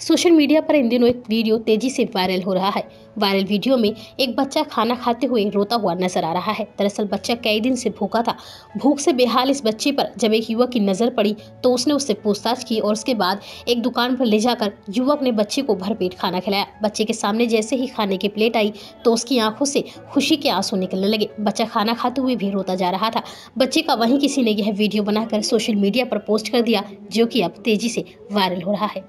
Social media पर इन दिनों एक वीडियो तेज़ी से वायरल हो रहा है। वायरल वीडियो में एक बच्चा खाना खाते हुए रोता हुआ नज़र आ रहा है। दरअसल बच्चा कई दिन से भूखा था। भूख से बेहाल इस बच्चे पर जब एक युवक की नज़र पड़ी तो उसने उससे पूछताछ की और उसके बाद एक दुकान पर ले जाकर युवक ने बच्चे को भरपेट खाना खिलाया। बच्चे के सामने जैसे ही खाने की प्लेट आई तो उसकी आँखों से खुशी के आँसू निकलने लगे। बच्चा खाना खाते हुए भी रोता जा रहा था। बच्चे का वहीं किसी ने यह वीडियो बनाकर सोशल मीडिया पर पोस्ट कर दिया, जो कि अब तेज़ी से वायरल हो रहा है।